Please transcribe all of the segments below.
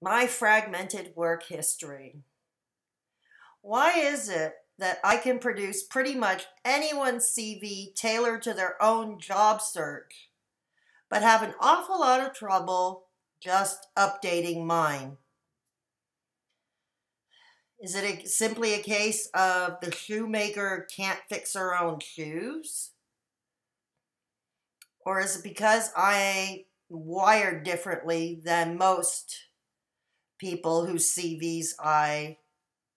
my fragmented work history. Why is it that I can produce pretty much anyone's CV tailored to their own job search, but have an awful lot of trouble just updating mine? Is it a, simply a case of the shoemaker can't fix her own shoes? Or is it because I wired differently than most people whose CVs I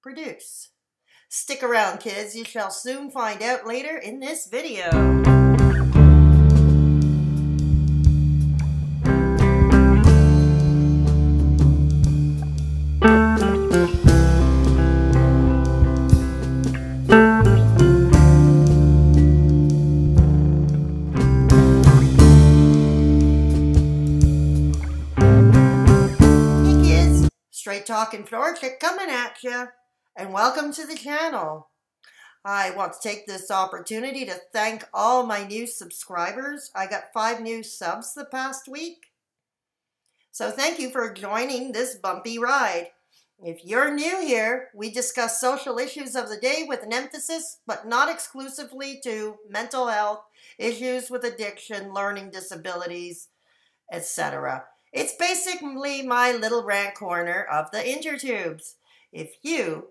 produce. Stick around, kids. You shall soon find out later in this video. Talking Fedora Chic coming at you, and welcome to the channel. I want to take this opportunity to thank all my new subscribers. I got five new subs the past week. So thank you for joining this bumpy ride. If you're new here, we discuss social issues of the day with an emphasis, but not exclusively to mental health, issues with addiction, learning disabilities, etc. It's basically my little rant corner of the intertubes. If you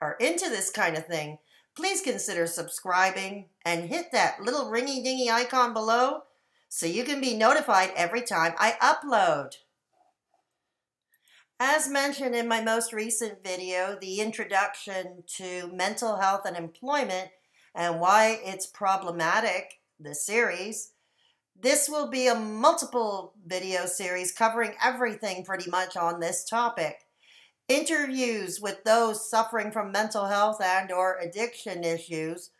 are into this kind of thing, please consider subscribing and hit that little ringy dingy icon below so you can be notified every time I upload. As mentioned in my most recent video, the introduction to mental health and employment and why it's problematic, the series, this will be a multiple video series covering everything pretty much on this topic. Interviews with those suffering from mental health and or addiction issues,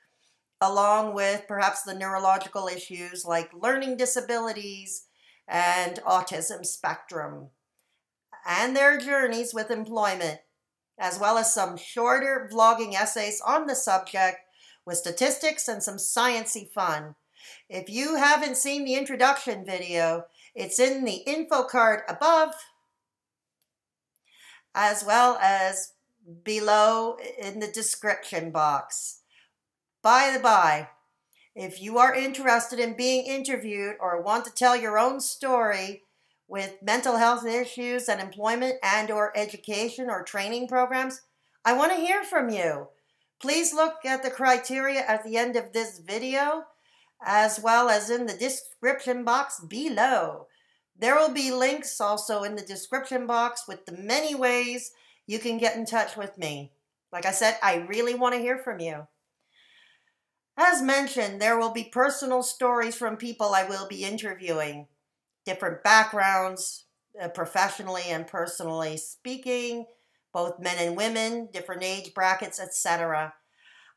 along with perhaps the neurological issues like learning disabilities and autism spectrum, and their journeys with employment, as well as some shorter vlogging essays on the subject with statistics and some sciency fun. If you haven't seen the introduction video, it's in the info card above, as well as below in the description box. By the by, if you are interested in being interviewed or want to tell your own story with mental health issues and employment and or education or training programs, I want to hear from you. Please look at the criteria at the end of this video as well as in the description box below. There will be links also in the description box with the many ways you can get in touch with me. Like I said, I really want to hear from you. As mentioned, there will be personal stories from people I will be interviewing, different backgrounds, uh, professionally and personally speaking, both men and women, different age brackets, etc.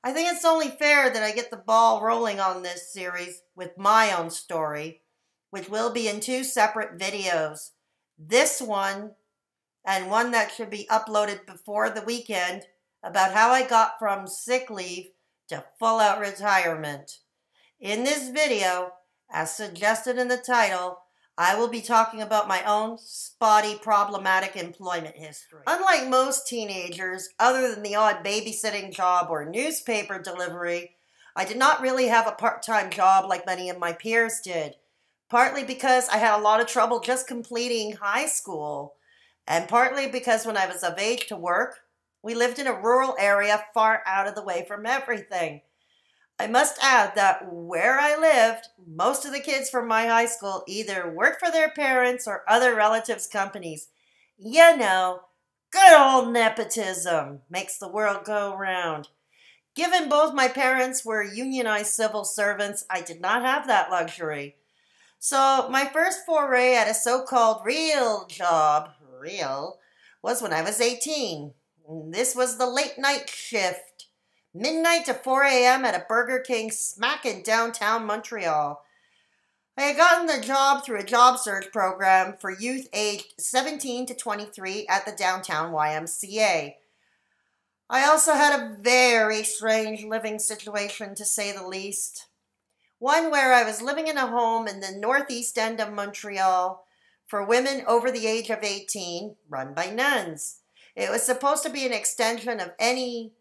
I think it's only fair that I get the ball rolling on this series with my own story, which will be in two separate videos. This one, and one that should be uploaded before the weekend, about how I got from sick leave to full out retirement. In this video, as suggested in the title, I will be talking about my own spotty, problematic employment history. Unlike most teenagers, other than the odd babysitting job or newspaper delivery, I did not really have a part-time job like many of my peers did, partly because I had a lot of trouble just completing high school, and partly because when I was of age to work, we lived in a rural area far out of the way from everything. I must add that where I lived, most of the kids from my high school either worked for their parents or other relatives' companies. You know, good old nepotism makes the world go round. Given both my parents were unionized civil servants, I did not have that luxury. So my first foray at a so-called real job, real, was when I was 18. This was the late night shift midnight to 4 a.m. at a Burger King smack in downtown Montreal. I had gotten the job through a job search program for youth aged 17 to 23 at the downtown YMCA. I also had a very strange living situation, to say the least. One where I was living in a home in the northeast end of Montreal for women over the age of 18, run by nuns. It was supposed to be an extension of any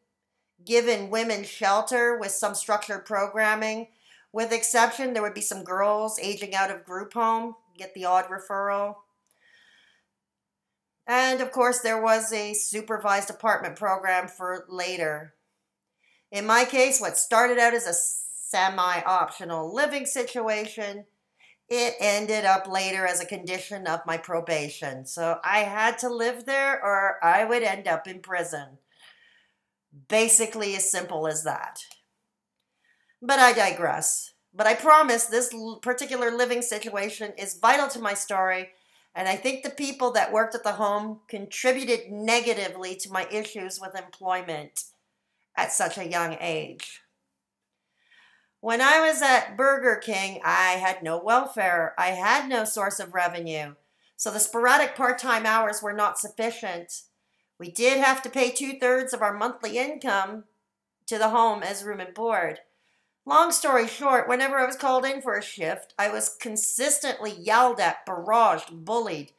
given women shelter with some structured programming. With exception, there would be some girls aging out of group home, get the odd referral. And of course, there was a supervised apartment program for later. In my case, what started out as a semi optional living situation, it ended up later as a condition of my probation. So I had to live there or I would end up in prison. Basically, as simple as that. But I digress. But I promise this particular living situation is vital to my story and I think the people that worked at the home contributed negatively to my issues with employment at such a young age. When I was at Burger King, I had no welfare. I had no source of revenue. So the sporadic part time hours were not sufficient. We did have to pay two thirds of our monthly income to the home as room and board. Long story short, whenever I was called in for a shift, I was consistently yelled at, barraged, bullied,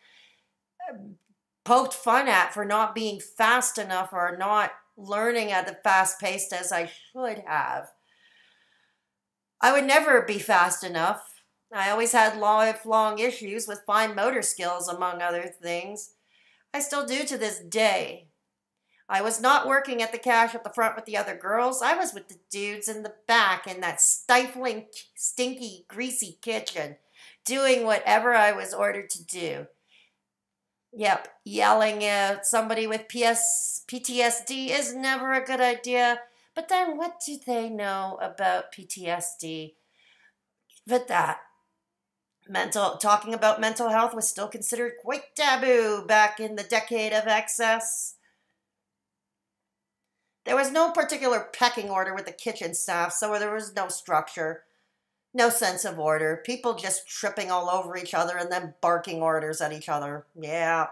uh, poked fun at for not being fast enough or not learning at the fast pace as I should have. I would never be fast enough. I always had lifelong issues with fine motor skills, among other things. I still do to this day. I was not working at the cash at the front with the other girls. I was with the dudes in the back in that stifling, stinky, greasy kitchen, doing whatever I was ordered to do. Yep, yelling at somebody with PS, PTSD is never a good idea. But then what do they know about PTSD? But that mental talking about mental health was still considered quite taboo back in the decade of excess. There was no particular pecking order with the kitchen staff, so there was no structure, no sense of order. People just tripping all over each other and then barking orders at each other. Yeah.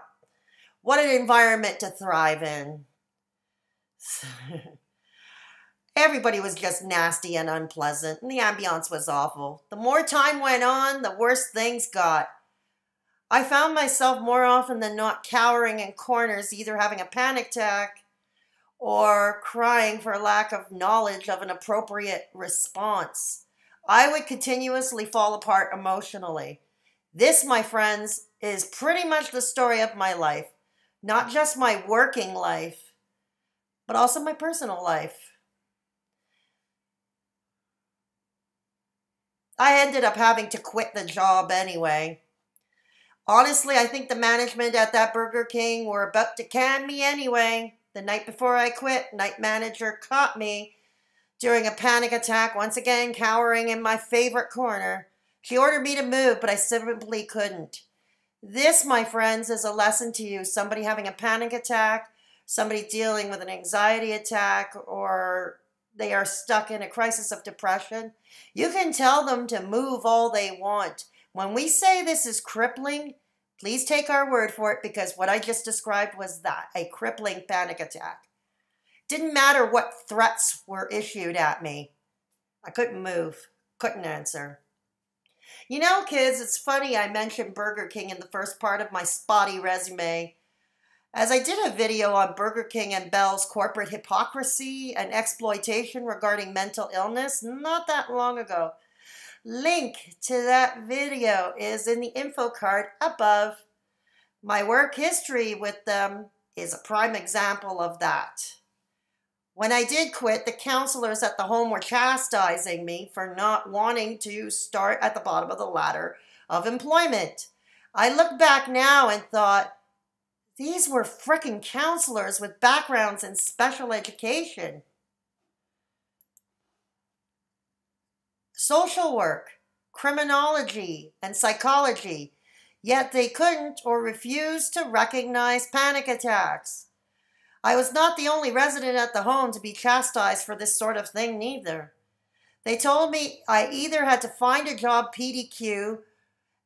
What an environment to thrive in. Everybody was just nasty and unpleasant, and the ambiance was awful. The more time went on, the worse things got. I found myself more often than not cowering in corners, either having a panic attack or crying for lack of knowledge of an appropriate response. I would continuously fall apart emotionally. This, my friends, is pretty much the story of my life. Not just my working life, but also my personal life. I ended up having to quit the job anyway. Honestly, I think the management at that Burger King were about to can me anyway. The night before I quit, night manager caught me during a panic attack, once again cowering in my favorite corner. She ordered me to move, but I simply couldn't. This, my friends, is a lesson to you. Somebody having a panic attack, somebody dealing with an anxiety attack, or they are stuck in a crisis of depression. You can tell them to move all they want. When we say this is crippling, Please take our word for it because what I just described was that a crippling panic attack. Didn't matter what threats were issued at me. I couldn't move, couldn't answer. You know, kids, it's funny I mentioned Burger King in the first part of my spotty resume. As I did a video on Burger King and Bell's corporate hypocrisy and exploitation regarding mental illness not that long ago. Link to that video is in the info card above. My work history with them is a prime example of that. When I did quit, the counselors at the home were chastising me for not wanting to start at the bottom of the ladder of employment. I look back now and thought, these were frickin' counselors with backgrounds in special education. social work, criminology, and psychology, yet they couldn't or refused to recognize panic attacks. I was not the only resident at the home to be chastised for this sort of thing, neither. They told me I either had to find a job PDQ,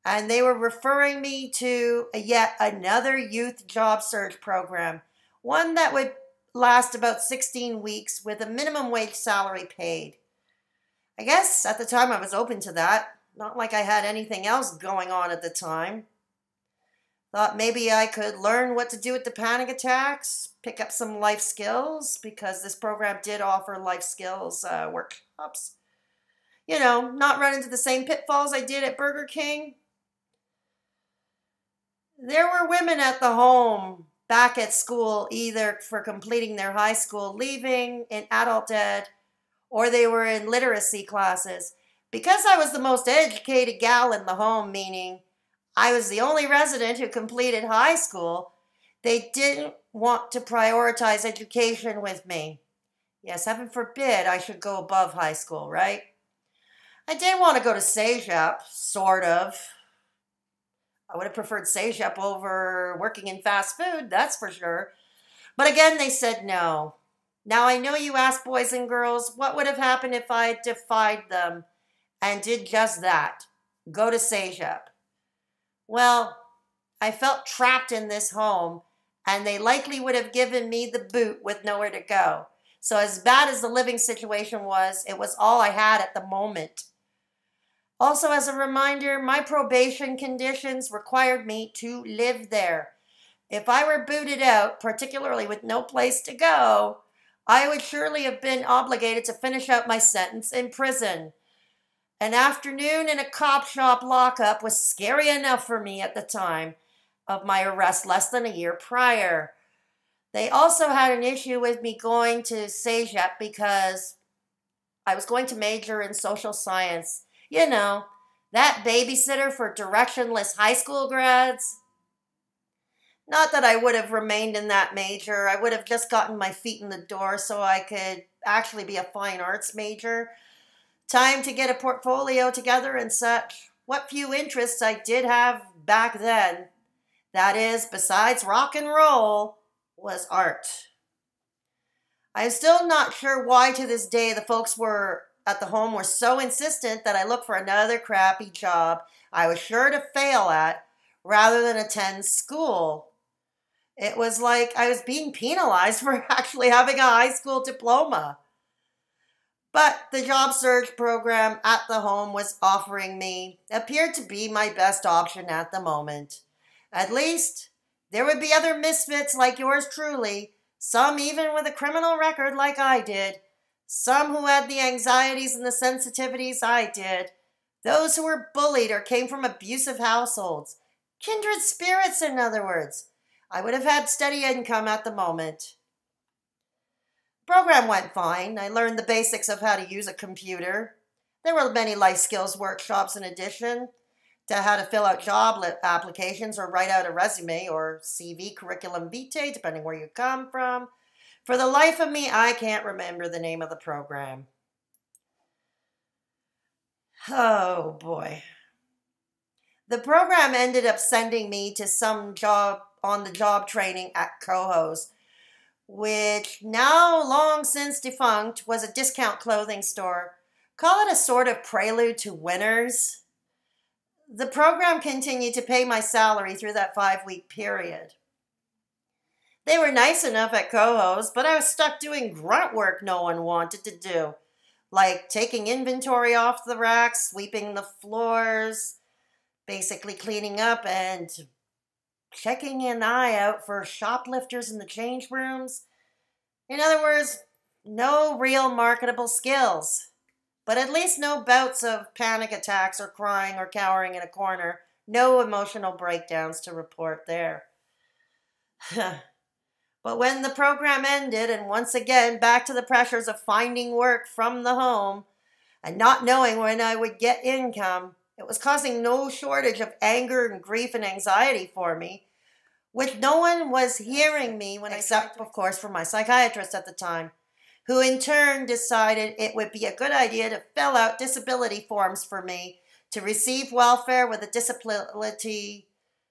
and they were referring me to a yet another youth job search program, one that would last about 16 weeks with a minimum wage salary paid. I guess at the time I was open to that. Not like I had anything else going on at the time. Thought maybe I could learn what to do with the panic attacks, pick up some life skills, because this program did offer life skills uh, workshops. You know, not run into the same pitfalls I did at Burger King. There were women at the home back at school, either for completing their high school, leaving in adult ed, or they were in literacy classes. Because I was the most educated gal in the home, meaning I was the only resident who completed high school, they didn't want to prioritize education with me. Yes, heaven forbid I should go above high school, right? I did want to go to CEGEP, sort of. I would have preferred CEGEP over working in fast food, that's for sure. But again, they said no. Now, I know you asked boys and girls, what would have happened if I defied them and did just that? Go to CEGEP. Well, I felt trapped in this home, and they likely would have given me the boot with nowhere to go. So, as bad as the living situation was, it was all I had at the moment. Also, as a reminder, my probation conditions required me to live there. If I were booted out, particularly with no place to go, I would surely have been obligated to finish out my sentence in prison. An afternoon in a cop shop lockup was scary enough for me at the time of my arrest less than a year prior. They also had an issue with me going to CEGEP because I was going to major in social science you know, that babysitter for directionless high school grads. Not that I would have remained in that major. I would have just gotten my feet in the door so I could actually be a fine arts major. Time to get a portfolio together and such. What few interests I did have back then, that is, besides rock and roll, was art. I'm still not sure why to this day the folks were at the home were so insistent that I looked for another crappy job I was sure to fail at rather than attend school. It was like I was being penalized for actually having a high school diploma. But the job search program at the home was offering me appeared to be my best option at the moment. At least there would be other misfits like yours truly, some even with a criminal record like I did, some who had the anxieties and the sensitivities I did, those who were bullied or came from abusive households, kindred spirits, in other words. I would have had steady income at the moment. Program went fine. I learned the basics of how to use a computer. There were many life skills workshops in addition to how to fill out job applications or write out a resume or CV curriculum vitae, depending where you come from, for the life of me, I can't remember the name of the program. Oh boy. The program ended up sending me to some job on the job training at Coho's, which now long since defunct was a discount clothing store. Call it a sort of prelude to Winners. The program continued to pay my salary through that five week period. They were nice enough at Coho's, but I was stuck doing grunt work no one wanted to do, like taking inventory off the racks, sweeping the floors, basically cleaning up and checking an eye out for shoplifters in the change rooms. In other words, no real marketable skills, but at least no bouts of panic attacks or crying or cowering in a corner. No emotional breakdowns to report there. But when the program ended, and once again back to the pressures of finding work from the home and not knowing when I would get income, it was causing no shortage of anger and grief and anxiety for me, which no one was hearing me when except, of course, for my psychiatrist at the time, who in turn decided it would be a good idea to fill out disability forms for me to receive welfare with a disability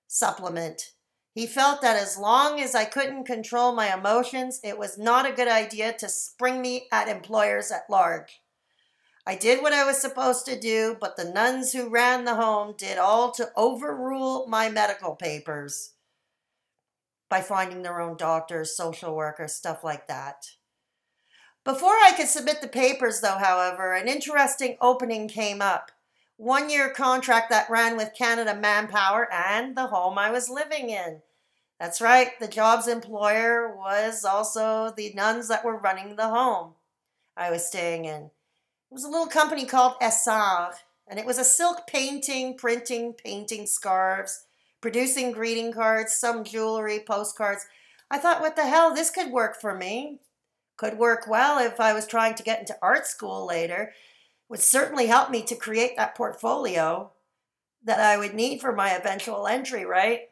supplement. He felt that as long as I couldn't control my emotions, it was not a good idea to spring me at employers at large. I did what I was supposed to do, but the nuns who ran the home did all to overrule my medical papers by finding their own doctors, social workers, stuff like that. Before I could submit the papers, though, however, an interesting opening came up one year contract that ran with Canada Manpower and the home I was living in. That's right, the job's employer was also the nuns that were running the home I was staying in. It was a little company called Essar, and it was a silk painting, printing, painting scarves, producing greeting cards, some jewelry, postcards. I thought, what the hell, this could work for me. Could work well if I was trying to get into art school later. Would certainly help me to create that portfolio that I would need for my eventual entry, right?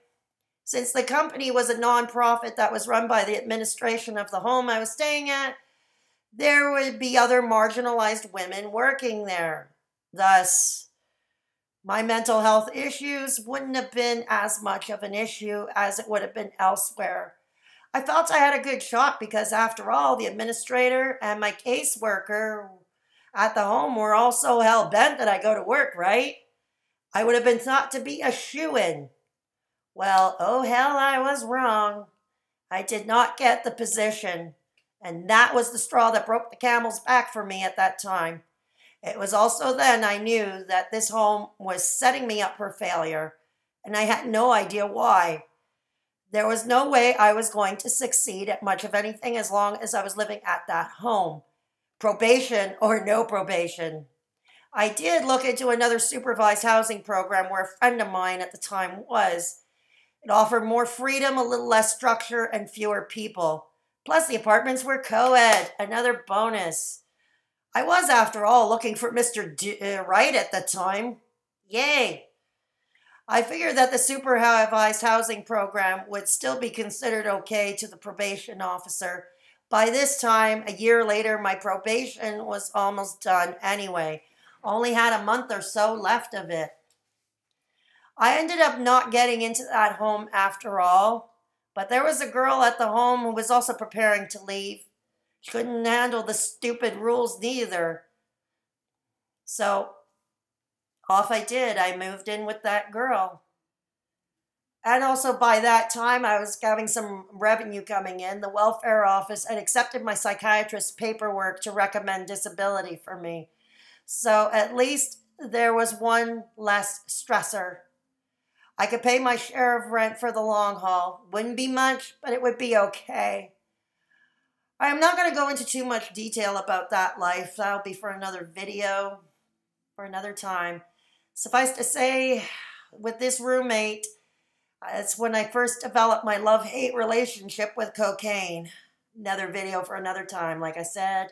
Since the company was a nonprofit that was run by the administration of the home I was staying at, there would be other marginalized women working there. Thus, my mental health issues wouldn't have been as much of an issue as it would have been elsewhere. I felt I had a good shot because, after all, the administrator and my caseworker at the home were also hell bent that I go to work, right? I would have been thought to be a shoe in. Well, oh hell, I was wrong. I did not get the position, and that was the straw that broke the camel's back for me at that time. It was also then I knew that this home was setting me up for failure, and I had no idea why. There was no way I was going to succeed at much of anything as long as I was living at that home. Probation or no probation. I did look into another supervised housing program where a friend of mine at the time was. It offered more freedom, a little less structure, and fewer people. Plus, the apartments were co ed, another bonus. I was, after all, looking for Mr. D- uh, Right at the time. Yay! I figured that the supervised housing program would still be considered okay to the probation officer. By this time, a year later, my probation was almost done anyway. Only had a month or so left of it. I ended up not getting into that home after all, but there was a girl at the home who was also preparing to leave. She couldn't handle the stupid rules neither. So off I did. I moved in with that girl. And also by that time, I was having some revenue coming in. The welfare office had accepted my psychiatrist's paperwork to recommend disability for me. So at least there was one less stressor. I could pay my share of rent for the long haul. Wouldn't be much, but it would be okay. I am not going to go into too much detail about that life. That'll be for another video, for another time. Suffice to say, with this roommate, it's when I first developed my love hate relationship with cocaine. Another video for another time, like I said.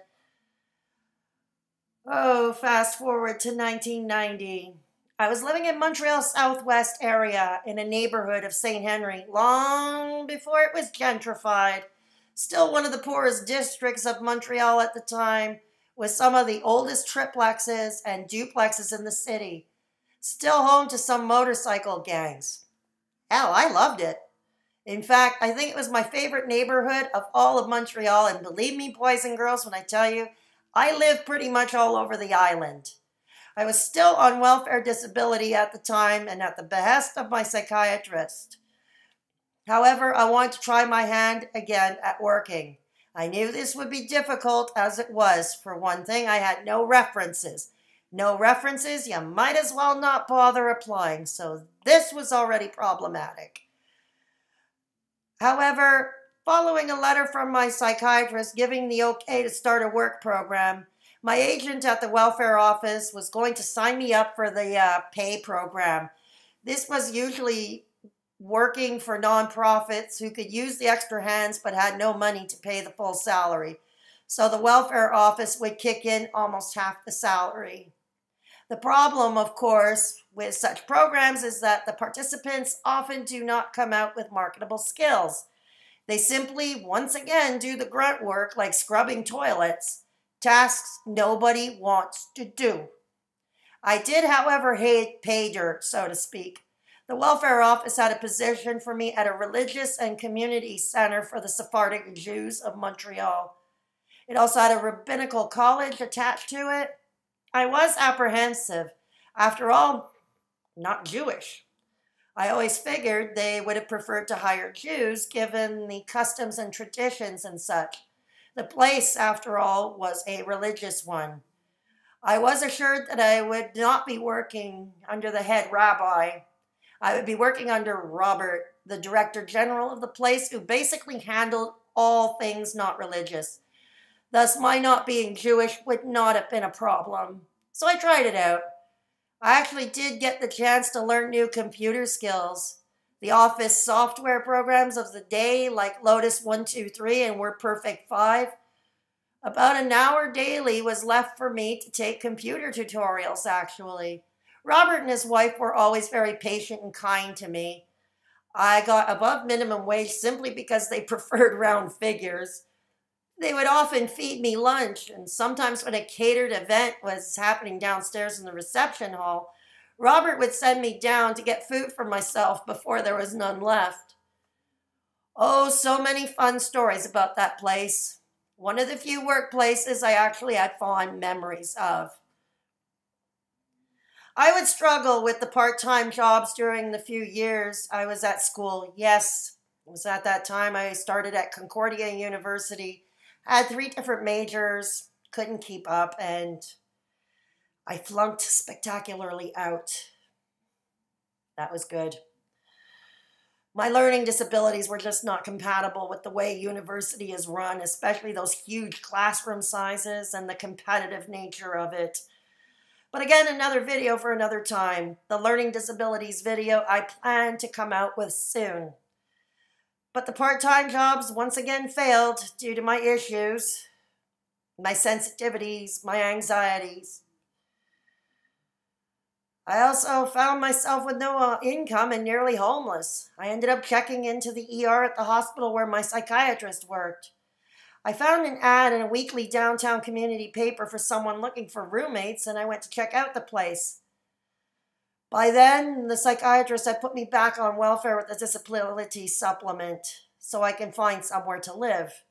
Oh, fast forward to 1990. I was living in Montreal Southwest area in a neighborhood of St. Henry long before it was gentrified. Still one of the poorest districts of Montreal at the time, with some of the oldest triplexes and duplexes in the city. Still home to some motorcycle gangs. Hell, I loved it. In fact, I think it was my favorite neighborhood of all of Montreal, and believe me, boys and girls, when I tell you, I lived pretty much all over the island. I was still on welfare disability at the time and at the behest of my psychiatrist. However, I wanted to try my hand again at working. I knew this would be difficult as it was. For one thing, I had no references. No references, you might as well not bother applying, so this was already problematic. However, following a letter from my psychiatrist giving the okay to start a work program, my agent at the welfare office was going to sign me up for the uh, pay program. This was usually working for nonprofits who could use the extra hands but had no money to pay the full salary. So the welfare office would kick in almost half the salary. The problem, of course, with such programs is that the participants often do not come out with marketable skills. They simply, once again, do the grunt work like scrubbing toilets tasks nobody wants to do. I did, however, hate pay dirt, so to speak. The welfare office had a position for me at a religious and community center for the Sephardic Jews of Montreal. It also had a rabbinical college attached to it. I was apprehensive. After all, not Jewish. I always figured they would have preferred to hire Jews given the customs and traditions and such. The place, after all, was a religious one. I was assured that I would not be working under the head rabbi. I would be working under Robert, the director general of the place, who basically handled all things not religious. Thus, my not being Jewish would not have been a problem. So I tried it out. I actually did get the chance to learn new computer skills. The office software programs of the day, like Lotus 123 and WordPerfect 5. About an hour daily was left for me to take computer tutorials, actually. Robert and his wife were always very patient and kind to me. I got above minimum wage simply because they preferred round figures. They would often feed me lunch, and sometimes when a catered event was happening downstairs in the reception hall, Robert would send me down to get food for myself before there was none left. Oh, so many fun stories about that place. One of the few workplaces I actually had fond memories of. I would struggle with the part time jobs during the few years I was at school. Yes, it was at that time I started at Concordia University, had three different majors, couldn't keep up, and I flunked spectacularly out. That was good. My learning disabilities were just not compatible with the way university is run, especially those huge classroom sizes and the competitive nature of it. But again, another video for another time. The learning disabilities video I plan to come out with soon. But the part-time jobs once again failed due to my issues, my sensitivities, my anxieties. I also found myself with no uh, income and nearly homeless. I ended up checking into the ER at the hospital where my psychiatrist worked. I found an ad in a weekly downtown community paper for someone looking for roommates, and I went to check out the place. By then, the psychiatrist had put me back on welfare with a disability supplement so I can find somewhere to live.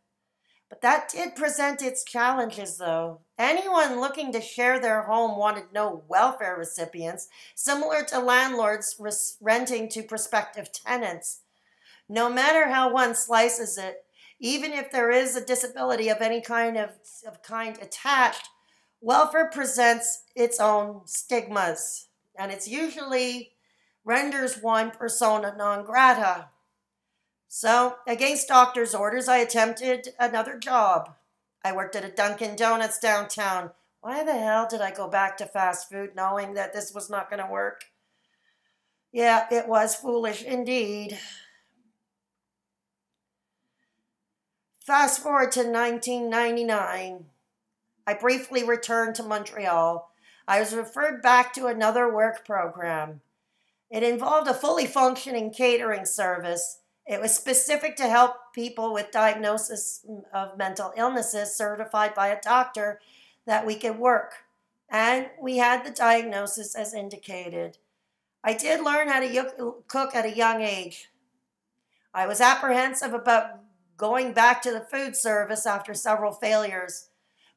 But that did present its challenges, though. Anyone looking to share their home wanted no welfare recipients, similar to landlords renting to prospective tenants. No matter how one slices it, even if there is a disability of any kind of, of kind attached, welfare presents its own stigmas, and it's usually renders one persona non grata. So, against doctor's orders, I attempted another job. I worked at a Dunkin' Donuts downtown. Why the hell did I go back to fast food knowing that this was not going to work? Yeah, it was foolish indeed. Fast forward to 1999. I briefly returned to Montreal. I was referred back to another work program. It involved a fully functioning catering service. It was specific to help people with diagnosis of mental illnesses certified by a doctor that we could work. And we had the diagnosis as indicated. I did learn how to cook at a young age. I was apprehensive about going back to the food service after several failures.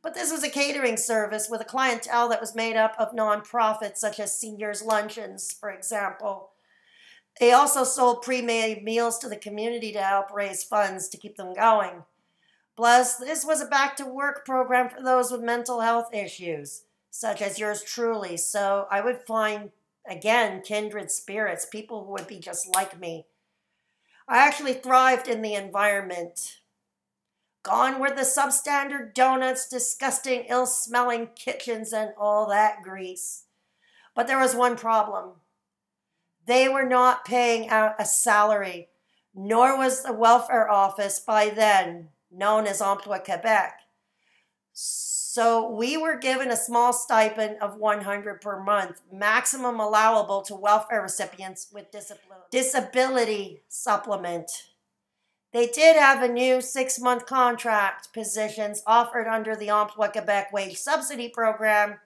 But this was a catering service with a clientele that was made up of nonprofits such as seniors' luncheons, for example. They also sold pre made meals to the community to help raise funds to keep them going. Plus, this was a back to work program for those with mental health issues, such as yours truly. So I would find, again, kindred spirits, people who would be just like me. I actually thrived in the environment. Gone were the substandard donuts, disgusting, ill smelling kitchens, and all that grease. But there was one problem. They were not paying out a salary, nor was the welfare office by then known as Emploi Quebec. So we were given a small stipend of 100 per month, maximum allowable to welfare recipients with disability supplement. They did have a new six-month contract positions offered under the Emploi Quebec wage subsidy program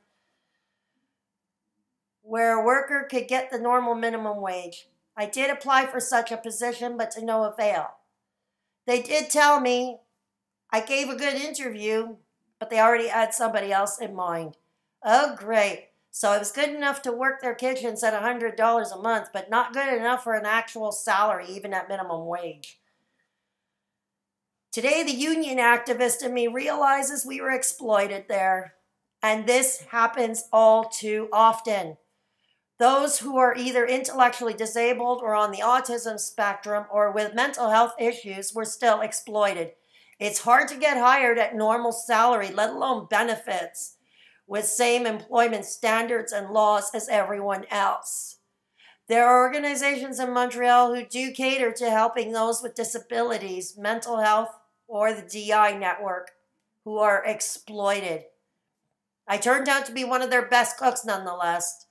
where a worker could get the normal minimum wage. I did apply for such a position, but to no avail. They did tell me I gave a good interview, but they already had somebody else in mind. Oh, great. So it was good enough to work their kitchens at $100 a month, but not good enough for an actual salary, even at minimum wage. Today, the union activist in me realizes we were exploited there. And this happens all too often. Those who are either intellectually disabled or on the autism spectrum or with mental health issues were still exploited. It's hard to get hired at normal salary, let alone benefits, with same employment standards and laws as everyone else. There are organizations in Montreal who do cater to helping those with disabilities, mental health, or the DI network who are exploited. I turned out to be one of their best cooks nonetheless.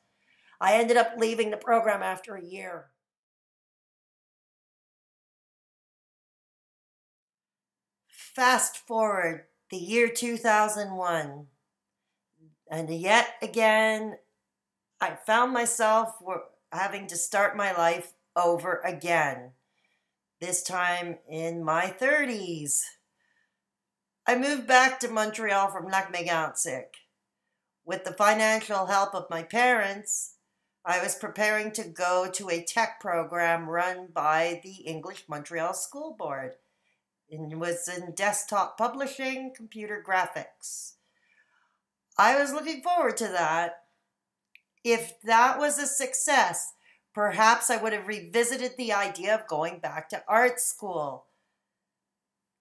I ended up leaving the program after a year. Fast forward the year 2001, and yet again, I found myself having to start my life over again, this time in my 30s. I moved back to Montreal from Lac-Mégantic. With the financial help of my parents, I was preparing to go to a tech program run by the English Montreal School Board. It was in desktop publishing, computer graphics. I was looking forward to that. If that was a success, perhaps I would have revisited the idea of going back to art school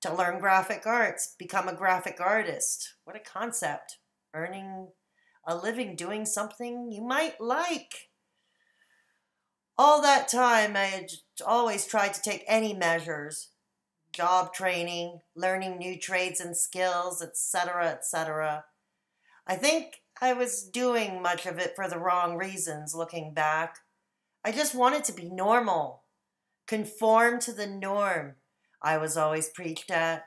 to learn graphic arts, become a graphic artist. What a concept. Earning a living doing something you might like all that time, I had always tried to take any measures job training, learning new trades and skills, etc., etc. I think I was doing much of it for the wrong reasons looking back. I just wanted to be normal, conform to the norm I was always preached at.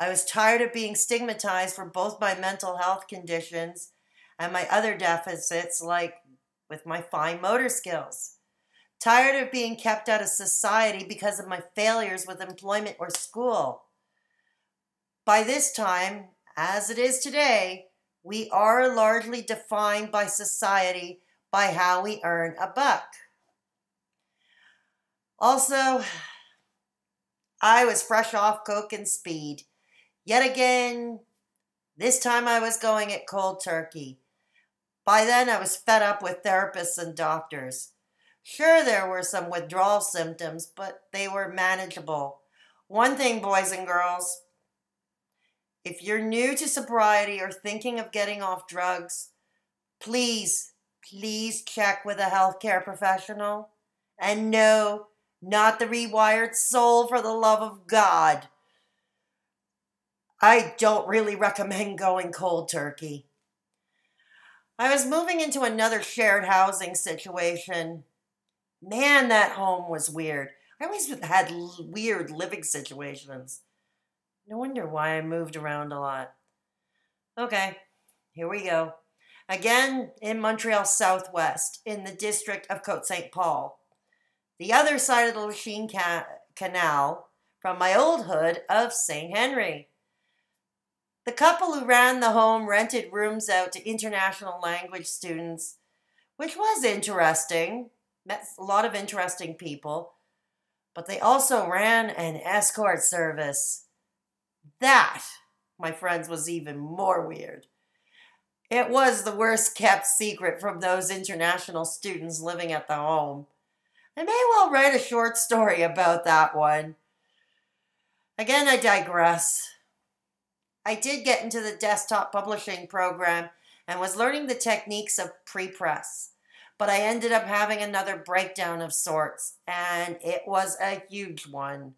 I was tired of being stigmatized for both my mental health conditions and my other deficits, like with my fine motor skills. Tired of being kept out of society because of my failures with employment or school. By this time, as it is today, we are largely defined by society by how we earn a buck. Also, I was fresh off coke and speed. Yet again, this time I was going at cold turkey. By then, I was fed up with therapists and doctors. Sure, there were some withdrawal symptoms, but they were manageable. One thing, boys and girls, if you're new to sobriety or thinking of getting off drugs, please, please check with a healthcare professional. And no, not the rewired soul for the love of God. I don't really recommend going cold turkey. I was moving into another shared housing situation Man, that home was weird. I always had weird living situations. No wonder why I moved around a lot. Okay, here we go. Again in Montreal Southwest, in the district of Côte Saint Paul. The other side of the Lachine ca- Canal from my old hood of St. Henry. The couple who ran the home rented rooms out to international language students, which was interesting met a lot of interesting people, but they also ran an escort service. That, my friends, was even more weird. It was the worst kept secret from those international students living at the home. I may well write a short story about that one. Again, I digress. I did get into the desktop publishing program and was learning the techniques of pre-press but I ended up having another breakdown of sorts, and it was a huge one.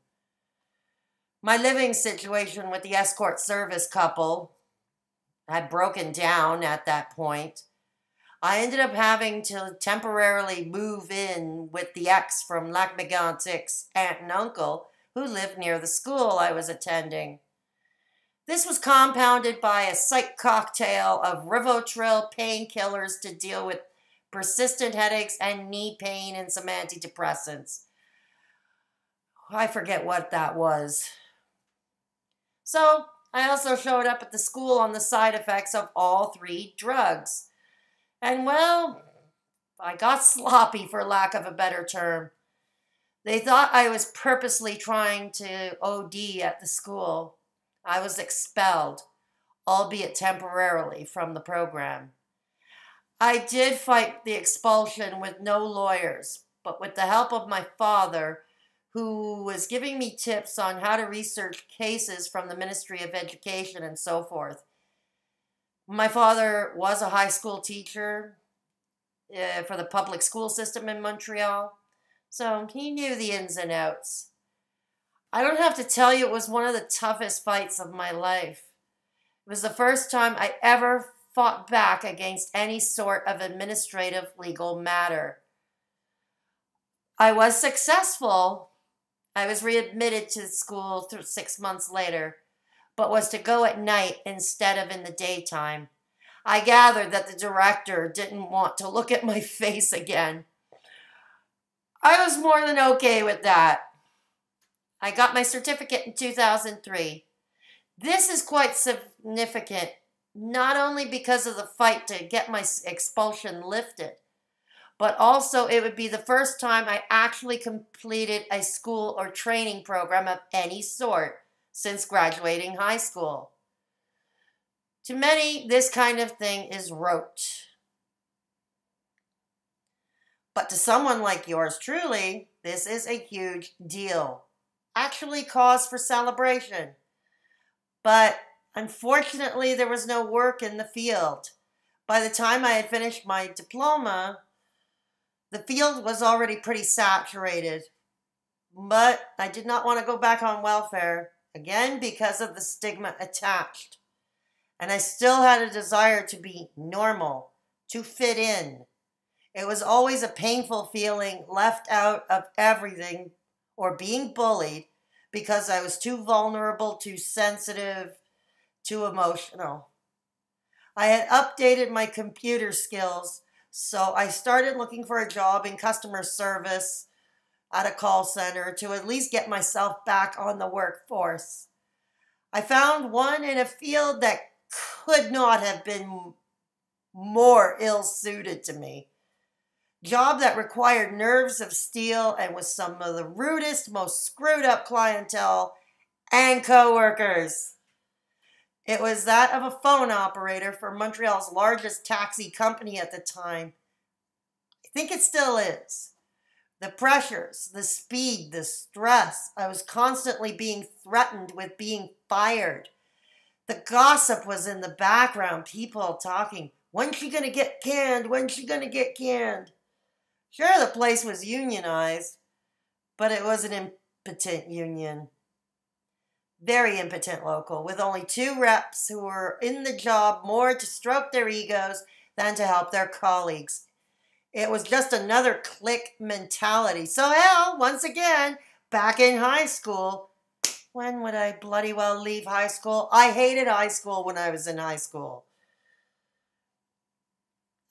My living situation with the escort service couple had broken down at that point. I ended up having to temporarily move in with the ex from Lac-Mégantic's aunt and uncle who lived near the school I was attending. This was compounded by a psych cocktail of Rivotril painkillers to deal with persistent headaches, and knee pain, and some antidepressants. I forget what that was. So, I also showed up at the school on the side effects of all three drugs. And well, I got sloppy for lack of a better term. They thought I was purposely trying to OD at the school. I was expelled. albeit temporarily, from the program. I did fight the expulsion with no lawyers, but with the help of my father, who was giving me tips on how to research cases from the Ministry of Education and so forth. My father was a high school teacher uh, for the public school system in Montreal, so he knew the ins and outs. I don't have to tell you, it was one of the toughest fights of my life. It was the first time I ever fought back against any sort of administrative legal matter. I was successful. I was readmitted to school six months later, but was to go at night instead of in the daytime. I gathered that the director didn't want to look at my face again. I was more than okay with that. I got my certificate in 2003. This is quite significant, not only because of the fight to get my expulsion lifted, but also it would be the first time I actually completed a school or training program of any sort since graduating high school. To many, this kind of thing is rote. But to someone like yours truly, this is a huge deal actually cause for celebration. But unfortunately, there was no work in the field. By the time I had finished my diploma, the field was already pretty saturated. But I did not want to go back on welfare, again because of the stigma attached. And I still had a desire to be normal, to fit in. It was always a painful feeling left out of everything or being bullied because I was too vulnerable, too sensitive, too emotional. I had updated my computer skills, so I started looking for a job in customer service at a call center to at least get myself back on the workforce. I found one in a field that could not have been more ill suited to me job that required nerves of steel and with some of the rudest, most screwed up clientele and coworkers. It was that of a phone operator for Montreal's largest taxi company at the time. I think it still is. The pressures, the speed, the stress. I was constantly being threatened with being fired. The gossip was in the background, people talking. When's she going to get canned? When's she going to get canned? Sure, the place was unionized, but it was an impotent union. Very impotent local, with only two reps who were in the job more to stroke their egos than to help their colleagues. It was just another clique mentality. So, hell, once again, back in high school, when would I bloody well leave high school? I hated high school when I was in high school.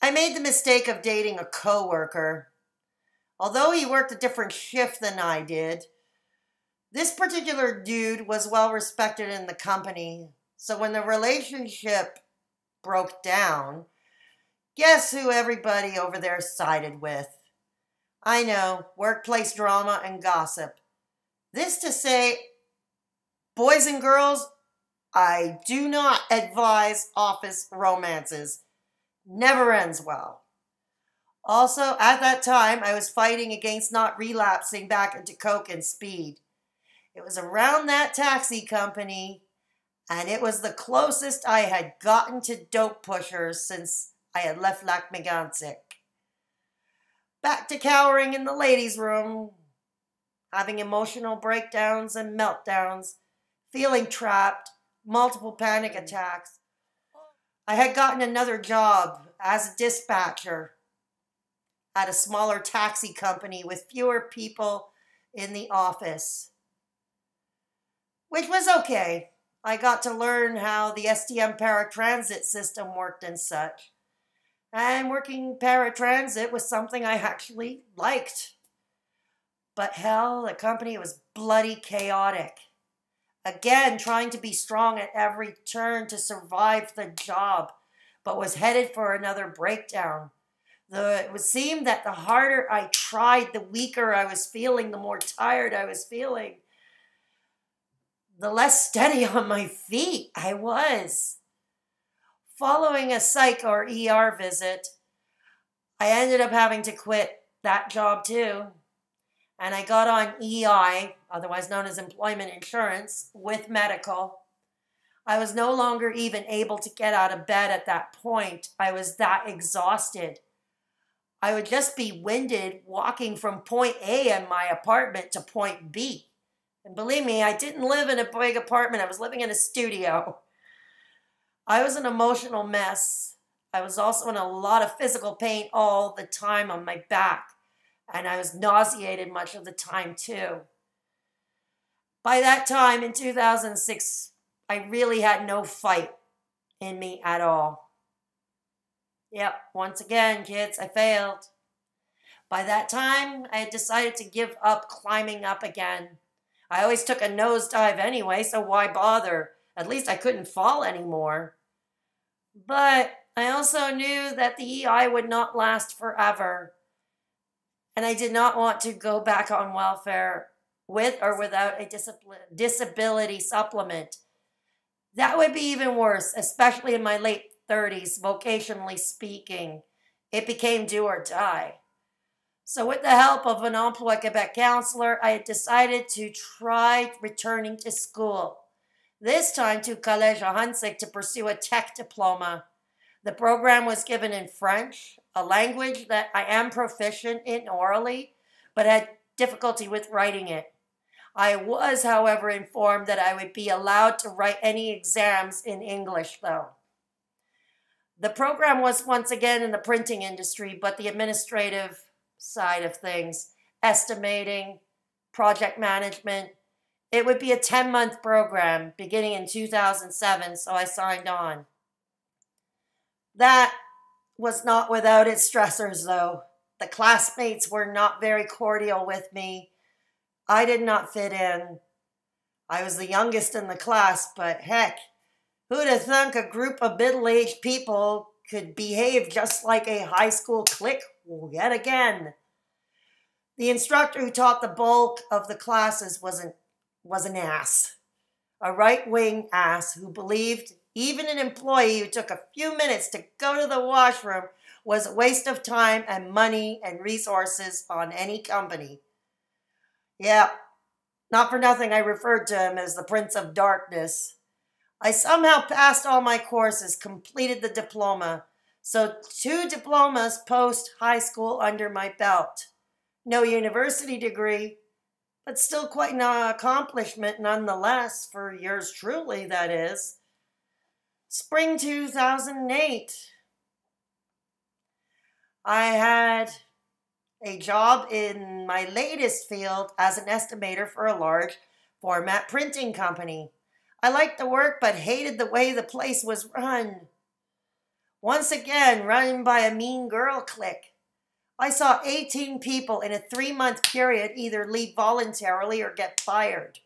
I made the mistake of dating a coworker. Although he worked a different shift than I did, this particular dude was well respected in the company. So when the relationship broke down, guess who everybody over there sided with? I know, workplace drama and gossip. This to say, boys and girls, I do not advise office romances never ends well. Also, at that time, I was fighting against not relapsing back into coke and speed. It was around that taxi company, and it was the closest I had gotten to dope pushers since I had left Lac Mégantic. Back to cowering in the ladies' room, having emotional breakdowns and meltdowns, feeling trapped, multiple panic attacks, I had gotten another job as a dispatcher at a smaller taxi company with fewer people in the office, which was okay. I got to learn how the STM paratransit system worked and such. And working paratransit was something I actually liked. But hell, the company was bloody chaotic. Again, trying to be strong at every turn to survive the job, but was headed for another breakdown. The, it would seem that the harder I tried, the weaker I was feeling, the more tired I was feeling, the less steady on my feet I was. Following a psych or ER visit, I ended up having to quit that job too. And I got on EI, otherwise known as employment insurance, with medical. I was no longer even able to get out of bed at that point. I was that exhausted. I would just be winded walking from point A in my apartment to point B. And believe me, I didn't live in a big apartment, I was living in a studio. I was an emotional mess. I was also in a lot of physical pain all the time on my back, and I was nauseated much of the time too. By that time in 2006, I really had no fight in me at all. Yep, once again, kids, I failed. By that time, I had decided to give up climbing up again. I always took a nosedive anyway, so why bother? At least I couldn't fall anymore. But I also knew that the EI would not last forever. And I did not want to go back on welfare with or without a disability supplement. That would be even worse, especially in my late 30s, vocationally speaking. It became do or die. So, with the help of an Emploi Quebec counselor, I had decided to try returning to school. This time to Collège Ahuntsic to pursue a tech diploma. The program was given in French, a language that I am proficient in orally, but had difficulty with writing it. I was, however, informed that I would be allowed to write any exams in English, though. The program was once again in the printing industry, but the administrative side of things, estimating, project management. It would be a 10 month program beginning in 2007, so I signed on. That was not without its stressors, though. The classmates were not very cordial with me. I did not fit in. I was the youngest in the class, but heck, who'd have thunk a group of middle aged people could behave just like a high school clique yet again? The instructor who taught the bulk of the classes was an, was an ass, a right wing ass who believed even an employee who took a few minutes to go to the washroom was a waste of time and money and resources on any company. Yeah, not for nothing I referred to him as the Prince of Darkness. I somehow passed all my courses, completed the diploma. So, two diplomas post high school under my belt. No university degree, but still quite an accomplishment nonetheless, for yours truly, that is. Spring 2008. I had a job in my latest field as an estimator for a large format printing company. I liked the work but hated the way the place was run. Once again, run by a mean girl clique. I saw 18 people in a three month period either leave voluntarily or get fired.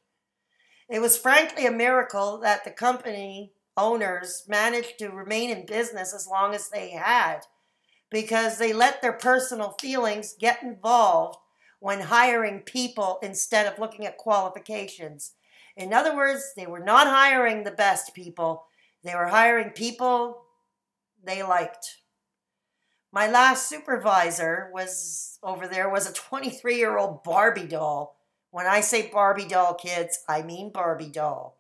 It was frankly a miracle that the company owners managed to remain in business as long as they had because they let their personal feelings get involved when hiring people instead of looking at qualifications. In other words, they were not hiring the best people, they were hiring people they liked. My last supervisor was over there was a 23 year old Barbie doll. When I say Barbie doll, kids, I mean Barbie doll.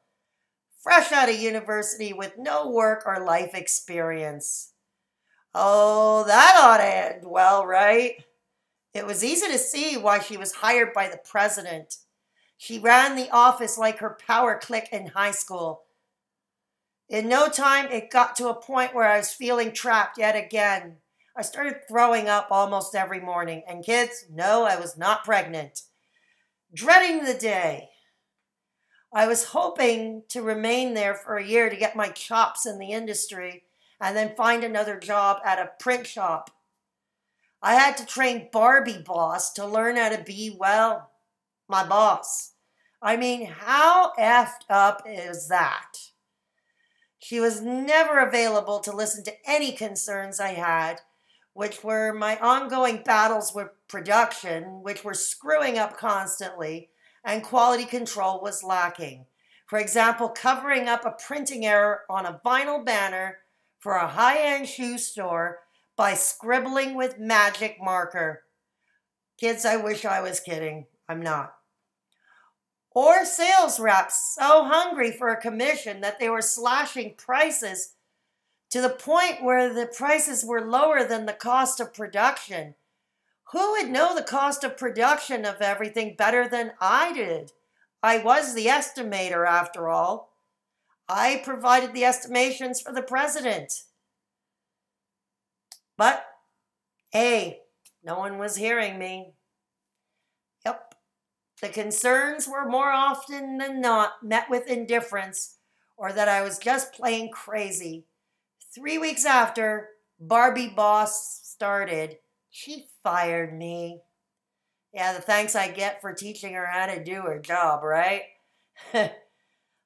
Fresh out of university with no work or life experience. Oh, that ought to end well, right? It was easy to see why she was hired by the president. She ran the office like her power clique in high school. In no time, it got to a point where I was feeling trapped yet again. I started throwing up almost every morning. And kids, no, I was not pregnant. Dreading the day. I was hoping to remain there for a year to get my chops in the industry and then find another job at a print shop. I had to train Barbie Boss to learn how to be, well, my boss. I mean, how effed up is that? She was never available to listen to any concerns I had, which were my ongoing battles with production, which were screwing up constantly, and quality control was lacking. For example, covering up a printing error on a vinyl banner for a high end shoe store by scribbling with magic marker. Kids, I wish I was kidding. I'm not. Or sales reps so hungry for a commission that they were slashing prices to the point where the prices were lower than the cost of production. Who would know the cost of production of everything better than I did? I was the estimator, after all. I provided the estimations for the president. But, hey, no one was hearing me. Yep. The concerns were more often than not met with indifference or that I was just plain crazy. Three weeks after Barbie Boss started, she fired me. Yeah, the thanks I get for teaching her how to do her job, right?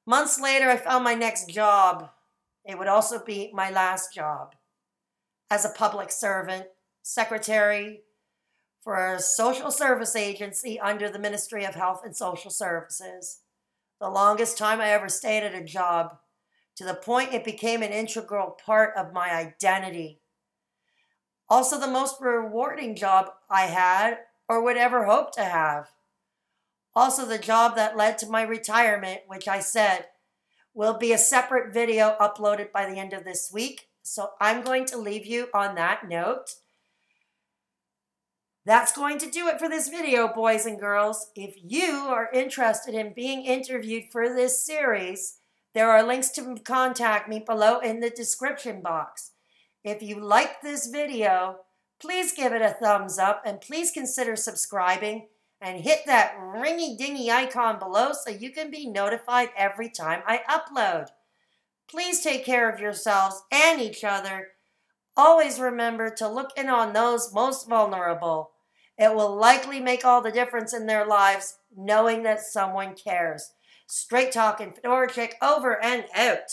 Months later, I found my next job. It would also be my last job as a public servant, secretary for a social service agency under the Ministry of Health and Social Services. The longest time I ever stayed at a job, to the point it became an integral part of my identity. Also, the most rewarding job I had or would ever hope to have. Also, the job that led to my retirement, which I said will be a separate video uploaded by the end of this week. So I'm going to leave you on that note. That's going to do it for this video, boys and girls. If you are interested in being interviewed for this series, there are links to contact me below in the description box. If you like this video, please give it a thumbs up and please consider subscribing and hit that ringy dingy icon below so you can be notified every time I upload. Please take care of yourselves and each other. Always remember to look in on those most vulnerable. It will likely make all the difference in their lives knowing that someone cares. Straight talking Fedora Chic over and out.